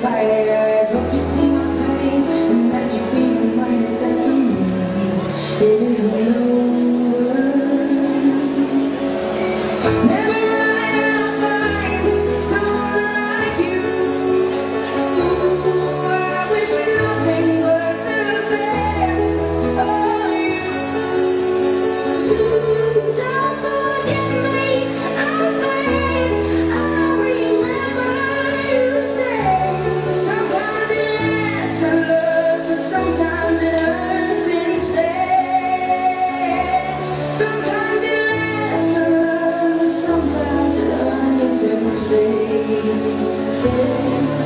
say stay in